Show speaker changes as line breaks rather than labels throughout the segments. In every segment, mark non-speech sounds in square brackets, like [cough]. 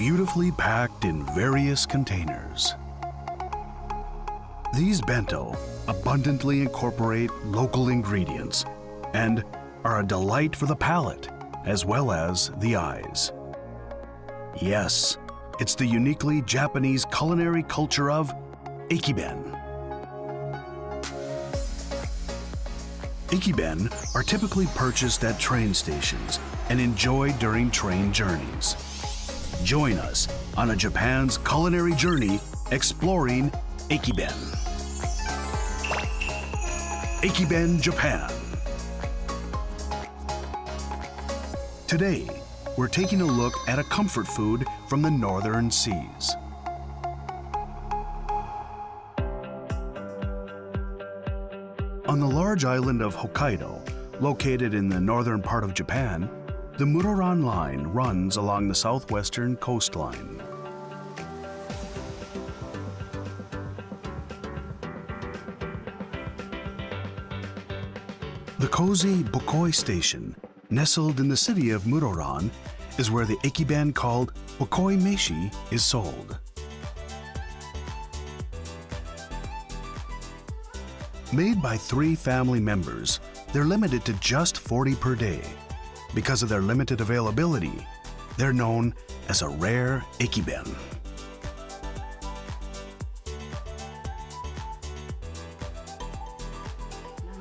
beautifully packed in various containers. These bento abundantly incorporate local ingredients and are a delight for the palate as well as the eyes. Yes, it's the uniquely Japanese culinary culture of Ekiben. Ekiben are typically purchased at train stations and enjoyed during train journeys. Join us on a Japan's culinary journey exploring Ekiben. Ekiben, Japan. Today, we're taking a look at a comfort food from the northern seas. On the large island of Hokkaido, located in the northern part of Japan, the Muroran Line runs along the southwestern coastline. The cozy Bokoi Station, nestled in the city of Muroran, is where the Ekiben called Bokoi Meshi is sold. Made by three family members, they're limited to just 40 per day. Because of their limited availability, they're known as a rare ekiben.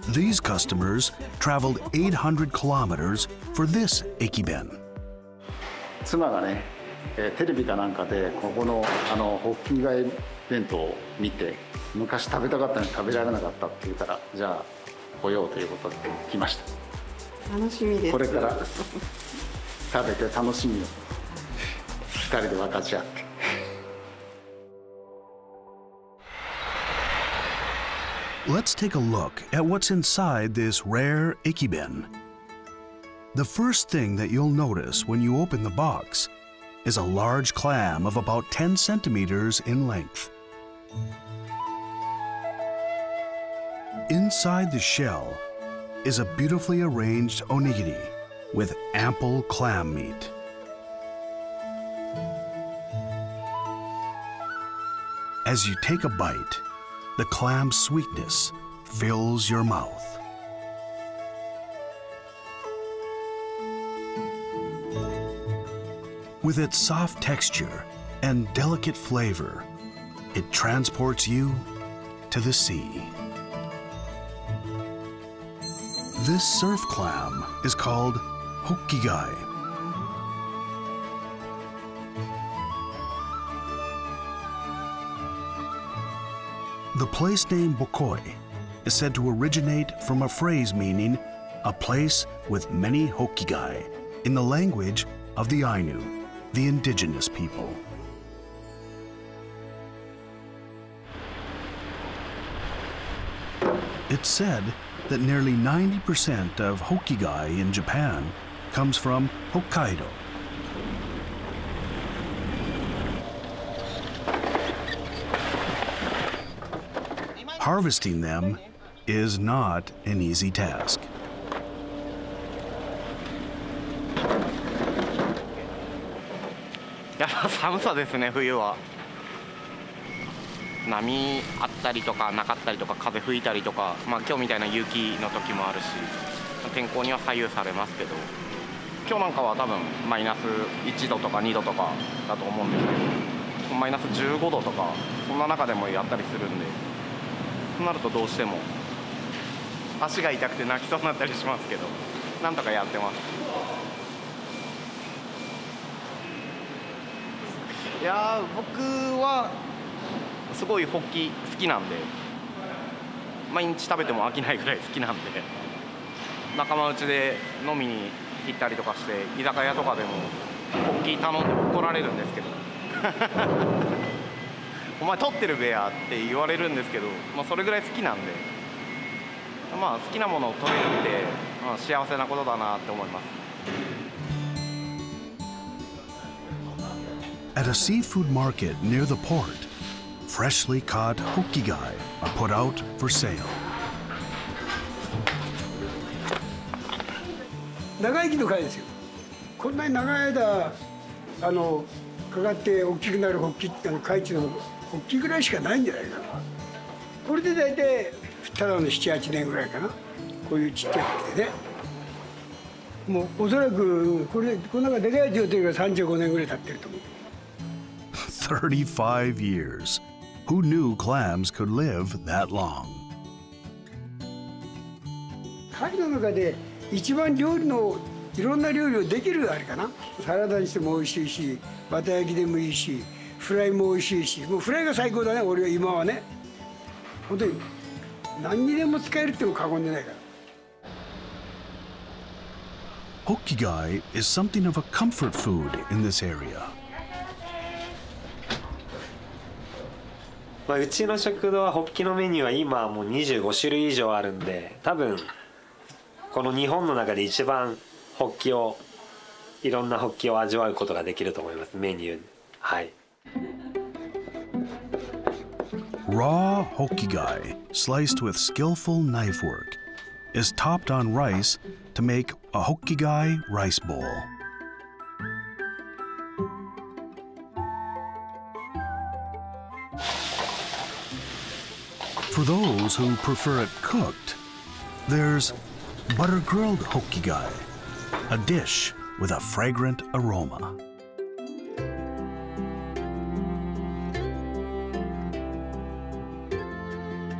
These customers traveled 800 kilometers for this ekiben.
妻がね、えー、テレビかなんかでここのあのホッキー貝弁当を見て昔食べたかったのに食べられなかったって言うからじゃあ来ようということで来ました。
Let's take a look at what's inside this rare ekiben. The first thing that you'll notice when you open the box is a large clam of about 10 centimeters in length. Inside the shell is a beautifully arranged onigiri with ample clam meat. As you take a bite, the clam's sweetness fills your mouth. With its soft texture and delicate flavor, it transports you to the sea. This surf clam is called hokkigai. The place name Bokoi is said to originate from a phrase meaning a place with many hokkigai in the language of the Ainu, the indigenous people. It's said that nearly 90% of hokkigai in Japan comes from Hokkaido. Harvesting them is not an easy task. [laughs]
波あったりとかなかったりとか風吹いたりとか、まあ、今日みたいな雪の時もあるし天候には左右されますけど今日なんかは多分マイナス1度とか2度とかだと思うんですけどマイナス15度とかそんな中でもやったりするんでそうなるとどうしても足が痛くて泣きそうになったりしますけどなんとかやってます。いや僕はすごいホッキ好きなんで毎日食べても飽きないぐらい好きなんで仲間内で飲みに行ったりとかして居酒屋とかでもホッキ頼んで怒られるんですけど。[laughs] お前取ってるべやって言われるんですけど、まあ、それぐらい好きなんで。まあ好きなものを取れるって、まあ、幸せなことだなって思います。
At a seafood market near the port, freshly caught hokkigai are put out for sale.
長生きの貝ですよ。こんなに長い間あの
かかって大きくなるホッキっての海地のホッキぐらいしかないんじゃないかな。これで大体ただの78年ぐらいかな。こういうちっちゃいホッキでね。もうおそらくこれこの中でかい状態が35年ぐらい経ってると思う。
35 years. Who knew clams could live that long?
貝の中で一番料理のいろんな料理をできるあれかなサラダにしても美味しいしバター焼きでもいいしフライも美味しいしもうフライが最高だね俺は今はね本当に何にでも使えるっても過言でないから
Hokigai is something of a comfort food in this area.
まあ、うちの食堂はホッキのメニューは今はもう25種類以上あるんで多分この日本の中で一番ホッキをいろんなホッキを味わうことができると思いますメニューはい
Raw hokkigai, sliced with skillful knife work, is topped on rice to make a hokkigai rice bowl. For those who prefer it cooked, there's butter grilled hokkigai, a dish with a fragrant aroma.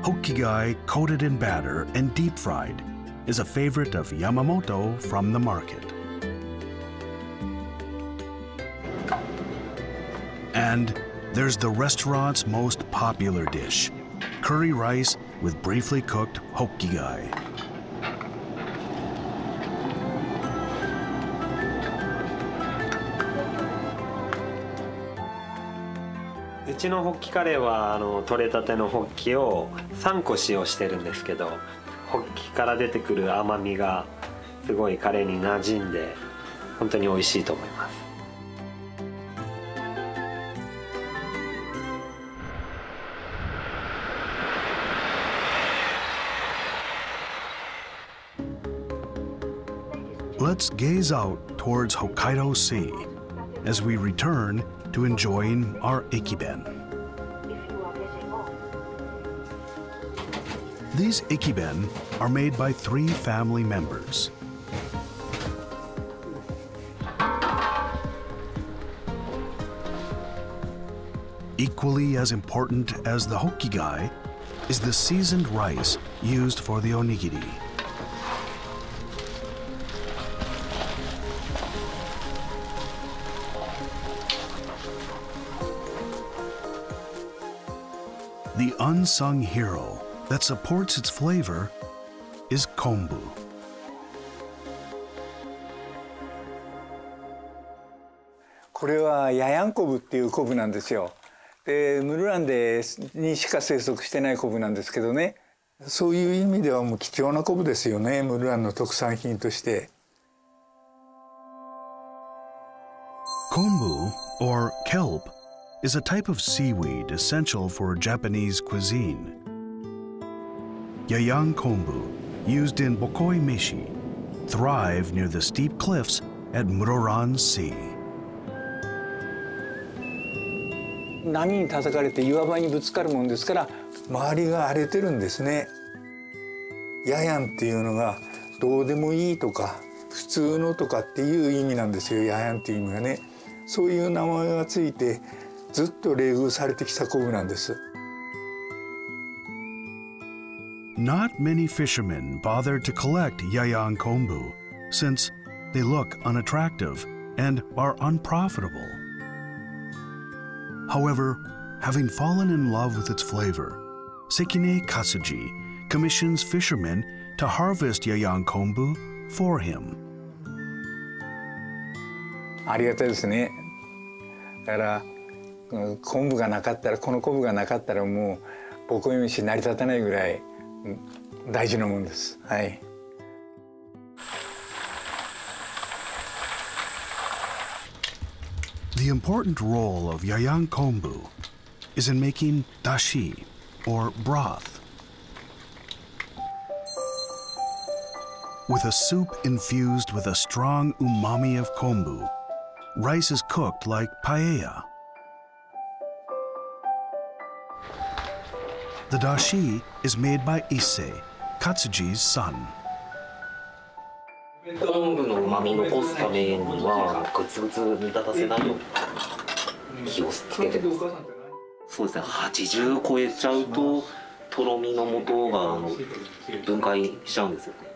Hokkigai coated in batter and deep fried is a favorite of Yamamoto from the market. And there's the restaurant's most popular dish, curry rice with briefly cooked hokkigai.
うちのホッキカレーはあの取れたてのホッキを3個使用してるんですけどホッキから出てくる甘みがすごいカレーに馴染んで本当に美味しいと思います
Let's gaze out towards Hokkaido Sea as we return to enjoying our ekiben. These ekiben are made by three family members. Equally as important as the hokkigai is the seasoned rice used for the onigiri. The unsung hero that supports its flavor is kombu.
これはヤヤンコブっていうコブなんですよ。でムルランでにしか生息してないコブなんですけどねそういう意味ではもう貴重なコブですよねムルランの特産品として
Kombu, or kelp, is a type of seaweed essential for Japanese cuisine. Yayang kombu, used in bokoi meshi, thrive near the steep cliffs at Muroran Sea.
波に叩かれて岩場にぶつかるもんですから周りが荒れてるんですねヤヤンっていうのがどうでもいいとか普通のとかっていう意味なんですよヤヤンっていう意味がねそういう名前がついてずっと冷遇されてきた昆布なんです。
Not many fishermen bother to collect yayang kombu since they look unattractive and are unprofitable. However, having fallen in love with its flavor, Sekine Katsuji commissions fishermen to harvest yayang kombu for him.
ありがたいですね。だから昆布がなかったらこの昆布がなかったらもうボコ飯成り立たないぐらい大事なもんですはい
The important role of Yayang kombu is in making dashi, or broth. With a soup infused with a strong umami of kombu, rice is cooked like paella. The dashi is made by Issei, Katsuji's son.
昆布の旨味残すためにはグツグツ煮立たせないように火をつけてますそうですね80超えちゃうととろみの素があの分解しちゃうんですよね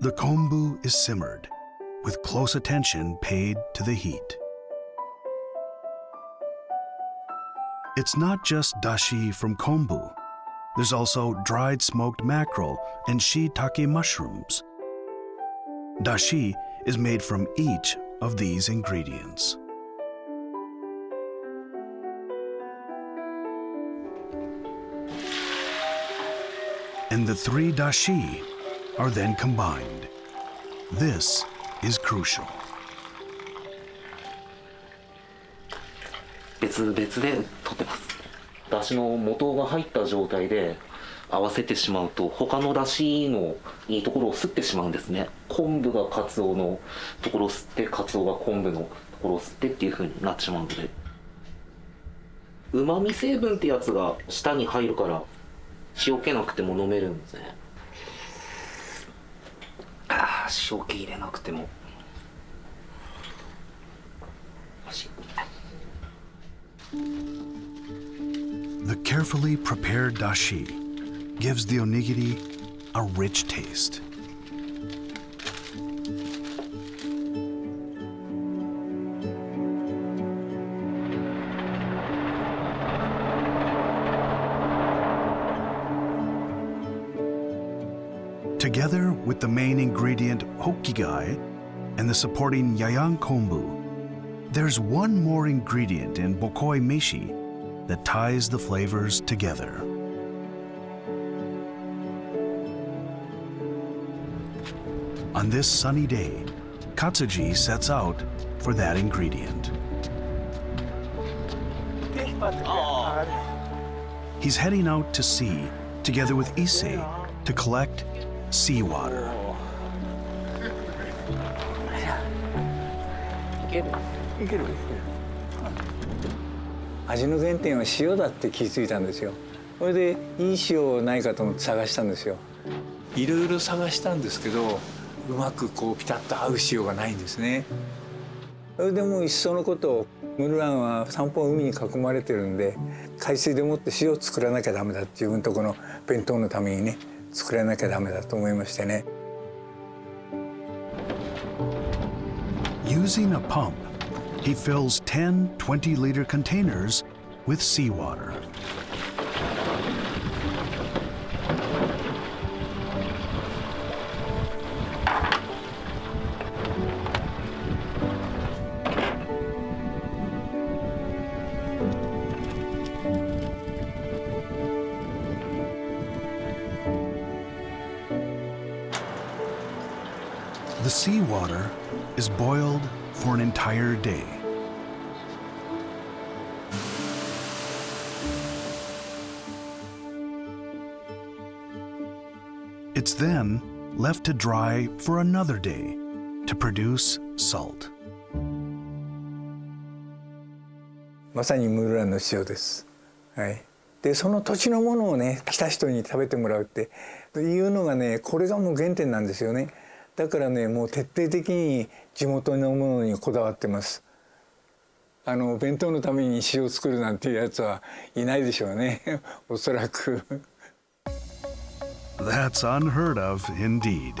The kombu is simmered, with close attention paid to the heat. It's not just dashi from kombu. There's also dried smoked mackerel and shiitake mushrooms. Dashi is made from each of these ingredients. And the three dashi are then combined. This is crucial.
別々で取ってます。だしの素が入った状態で合わせてしまうと他のだしのいいところを吸ってしまうんですね。昆布がカツオのところを吸ってカツオが昆布のところを吸ってっていう風になってしまうので。うまみ成分ってやつが舌に入るから塩気なくても飲めるんですね。あー塩気入れなくても
The carefully prepared dashi gives the onigiri a rich taste. Together with the main ingredient hokkigai and the supporting yayang kombu, there's one more ingredient in bokoi meshi that ties the flavors together. On this sunny day, Katsuji sets out for that ingredient. He's heading out to sea together with Issei to collect seawater. [laughs]
味の原点は塩だって気づいたんですよ。それでいい塩ないかと思って探したんですよ。いろいろ探したんですけどうまくこうピタッと合う塩がないんですね。それでもういっそのことムルランは散歩海に囲まれてるんで海水でもって塩を作らなきゃダメだ自分とこの弁当のためにね作らなきゃダメだと思いましてね。
Using a pump, he fills 10 20 liter containers with seawater. The seawater is boiled for an entire day. It's then left to dry for another day to produce salt.
まさにムルランの塩です。はい。でその土地のものをね来た人に食べてもらうっていうのがねこれがもう原点なんですよね。だからねもう徹底的に地元のものにこだわってます。あの弁当のために塩を作るなんていうやつはいないでしょうね。[laughs] おそらく。
That's unheard of indeed.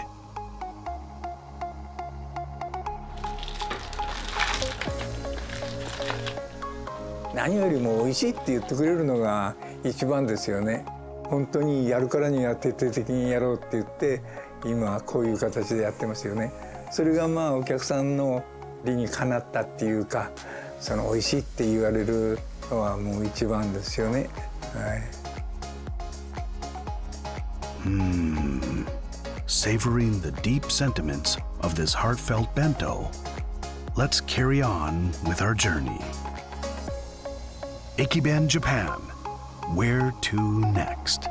何よりも美味しいって言ってくれるのが一番ですよね。本当にやるからには徹底的にやろうって言って今こういう形でやってますよね。それがまあお客さんの理にかなったっていうかその美味しいって言われるのはもう一番ですよね。はい。
Hmm. Savoring the deep sentiments of this heartfelt bento, let's carry on with our journey. Ekiben, Japan. Where to next?